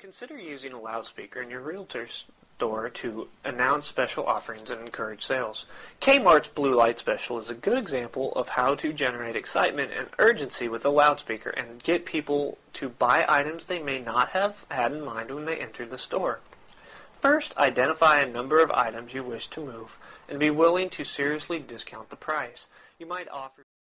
Consider using a loudspeaker in your realtor's store to announce special offerings and encourage sales. Kmart's Blue Light Special is a good example of how to generate excitement and urgency with a loudspeaker and get people to buy items they may not have had in mind when they entered the store. First, identify a number of items you wish to move and be willing to seriously discount the price. You might offer